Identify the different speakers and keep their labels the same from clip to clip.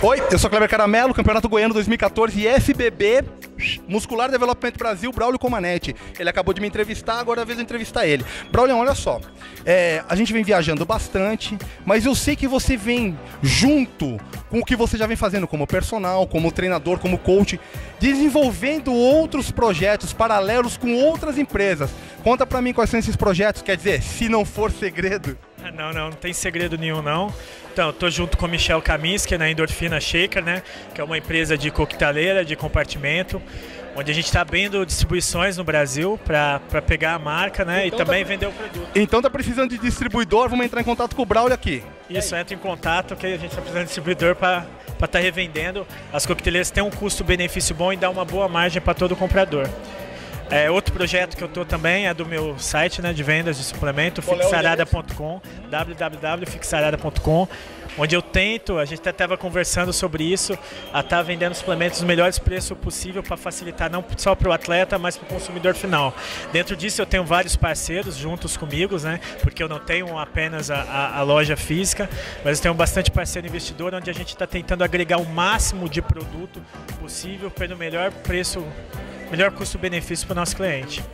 Speaker 1: Oi, eu sou Kleber Caramelo, Campeonato Goiano 2014 e FBB Muscular Development Brasil, Braulio Comanete. Ele acabou de me entrevistar, agora é a vez de entrevistar ele. Braulio, olha só, é, a gente vem viajando bastante, mas eu sei que você vem junto com o que você já vem fazendo como personal, como treinador, como coach, desenvolvendo outros projetos paralelos com outras empresas. Conta pra mim quais são esses projetos, quer dizer, se não for segredo.
Speaker 2: Não, não, não tem segredo nenhum não. Então, estou junto com o Michel Kaminski na Endorfina Shaker, né? Que é uma empresa de coqueteleira, de compartimento, onde a gente está abrindo distribuições no Brasil para pegar a marca, né? Então e também tá... vender o produto.
Speaker 1: Então tá precisando de distribuidor, vamos entrar em contato com o Braulio aqui.
Speaker 2: Isso, entra em contato que a gente está precisando de distribuidor para estar tá revendendo. As coqueteleiras têm um custo-benefício bom e dá uma boa margem para todo comprador. É, outro projeto que eu estou também é do meu site né, de vendas de suplemento, é fixarada.com, www.fixarada.com, onde eu tento, a gente até estava conversando sobre isso, a estar tá vendendo suplementos nos melhores preços possível para facilitar não só para o atleta, mas para o consumidor final. Dentro disso eu tenho vários parceiros juntos comigo, né, porque eu não tenho apenas a, a, a loja física, mas eu tenho bastante parceiro investidor, onde a gente está tentando agregar o máximo de produto possível pelo melhor preço melhor custo-benefício para o nosso cliente.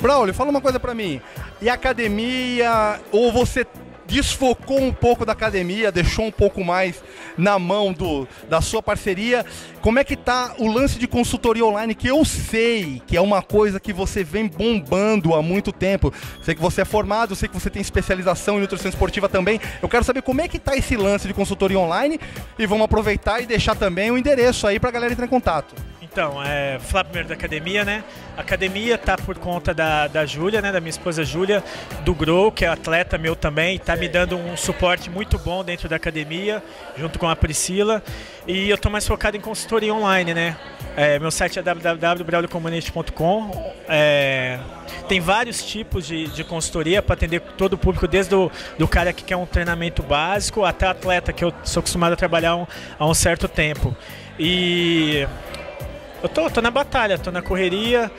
Speaker 1: Braulio, fala uma coisa para mim. E academia, ou você desfocou um pouco da academia, deixou um pouco mais na mão do, da sua parceria. Como é que tá o lance de consultoria online, que eu sei que é uma coisa que você vem bombando há muito tempo. Sei que você é formado, sei que você tem especialização em nutrição esportiva também. Eu quero saber como é que tá esse lance de consultoria online e vamos aproveitar e deixar também o endereço aí para a galera entrar em contato.
Speaker 2: Então, é, falar primeiro da academia, né? A academia tá por conta da, da Júlia, né? Da minha esposa Júlia, do Grow, que é atleta meu também, tá me dando um suporte muito bom dentro da academia, junto com a Priscila. E eu tô mais focado em consultoria online, né? É, meu site é www.brauliocomunity.com. É, tem vários tipos de, de consultoria para atender todo o público, desde o do cara que quer um treinamento básico até atleta, que eu sou acostumado a trabalhar um, há um certo tempo. E eu tô, tô na batalha, tô na correria.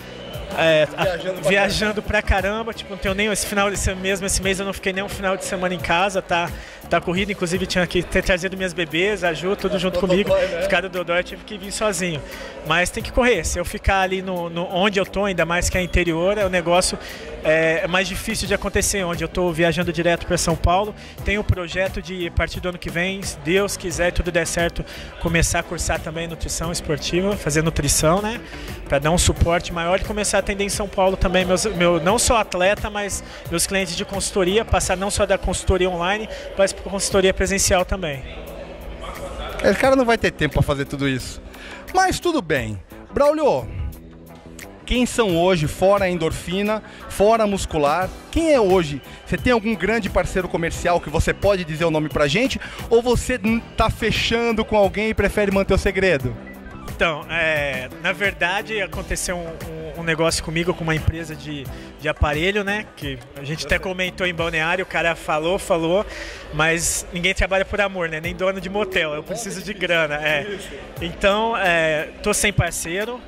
Speaker 2: É, viajando, pra, viajando pra caramba, tipo, não tenho nem esse final desse mesmo esse mês eu não fiquei nem um final de semana em casa, tá? Tá corrida, inclusive tinha que ter trazido minhas bebês, a Ju, tudo é, junto comigo. Dodói, né? Ficar do Dodói, eu tive que vir sozinho. Mas tem que correr. Se eu ficar ali no, no onde eu tô, ainda mais que é interior, é o negócio é, é mais difícil de acontecer, onde eu estou viajando direto para São Paulo. Tenho o projeto de, partir do ano que vem, se Deus quiser tudo der certo, começar a cursar também nutrição esportiva, fazer nutrição, né? Para dar um suporte maior e começar a atender em São Paulo também, meus, meu, não só atleta, mas meus clientes de consultoria, passar não só da consultoria online, mas consultoria presencial também.
Speaker 1: Esse cara não vai ter tempo para fazer tudo isso. Mas tudo bem. Braulio, quem são hoje, fora a endorfina, fora a muscular? Quem é hoje? Você tem algum grande parceiro comercial que você pode dizer o nome pra gente? Ou você tá fechando com alguém e prefere manter o segredo?
Speaker 2: Então, é, na verdade, aconteceu um, um, um, negócio comigo com uma empresa de, de aparelho, né? Que a gente até comentou em balneário, o cara falou, falou, mas ninguém trabalha por amor, né? Nem dono de motel, eu preciso de grana. É. Então, é, tô sem parceiro,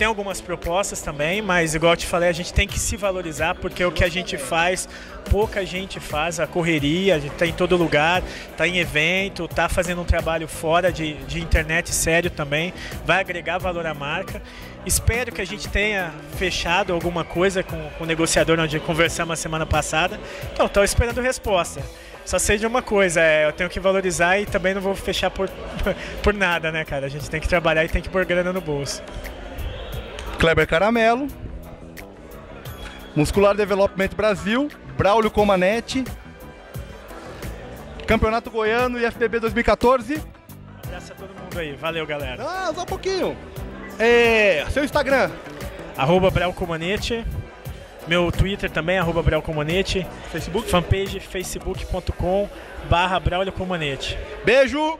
Speaker 2: tem algumas propostas também, mas igual eu te falei, a gente tem que se valorizar, porque o que a gente faz, pouca gente faz, a correria, a gente está em todo lugar, está em evento, está fazendo um trabalho fora de, de internet sério também, vai agregar valor à marca. Espero que a gente tenha fechado alguma coisa com, com o negociador onde conversamos a semana passada. Então, estou esperando resposta. Só sei de uma coisa, é, eu tenho que valorizar e também não vou fechar por, por nada, né, cara? A gente tem que trabalhar e tem que pôr grana no bolso.
Speaker 1: Kleber Caramelo, Muscular Development Brasil, Braulio Comanete, Campeonato Goiano e FBB 2014.
Speaker 2: Abraço a todo mundo aí, valeu galera.
Speaker 1: Ah, só um pouquinho. É, seu Instagram?
Speaker 2: Arroba Brau Comanete. Meu Twitter também, arroba Brau Comanete.
Speaker 1: Facebook?
Speaker 2: Fanpage facebook.com barra Braulio Comanete.
Speaker 1: Beijo!